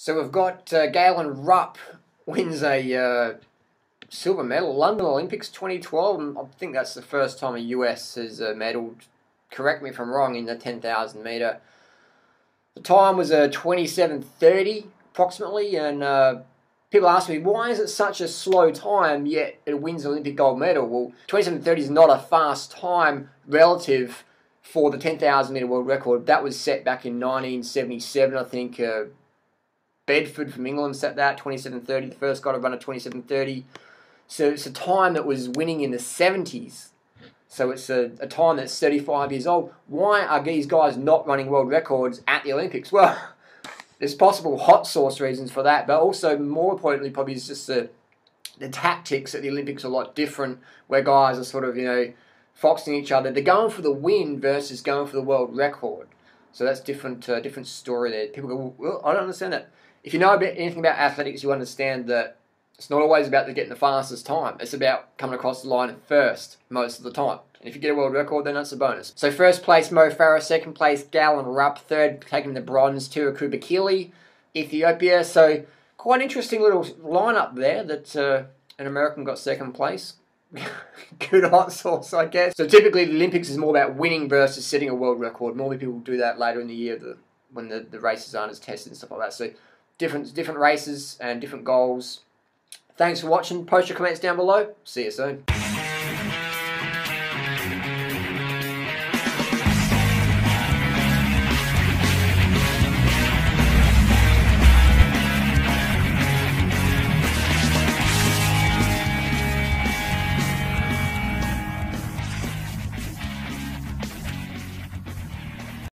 So we've got uh, Galen Rupp wins a uh, silver medal, London Olympics 2012. I think that's the first time a US has uh, medaled. Correct me if I'm wrong in the 10,000 meter. The time was uh, 27:30 approximately, and uh, people ask me why is it such a slow time yet it wins Olympic gold medal. Well, 27:30 is not a fast time relative for the 10,000 meter world record. That was set back in 1977, I think. Uh, Bedford from England set that 27.30. The first guy to run a 27.30. So it's a time that was winning in the 70s. So it's a, a time that's 35 years old. Why are these guys not running world records at the Olympics? Well, there's possible hot sauce reasons for that, but also more importantly, probably is just the the tactics at the Olympics are a lot different, where guys are sort of you know foxing each other. They're going for the win versus going for the world record. So that's different, uh, different story there. People go, well, I don't understand that if you know bit, anything about athletics, you understand that it's not always about getting the fastest time. It's about coming across the line first most of the time. And if you get a world record, then that's a bonus. So first place Mo Farah, second place Galen Rupp, third taking the bronze Tariku Bekele, Ethiopia. So quite interesting little lineup there that uh, an American got second place. Good hot sauce, I guess. So typically the Olympics is more about winning versus setting a world record. Normally people do that later in the year the, when the, the races aren't as tested and stuff like that. So different different races and different goals. Thanks for watching. Post your comments down below. See you soon.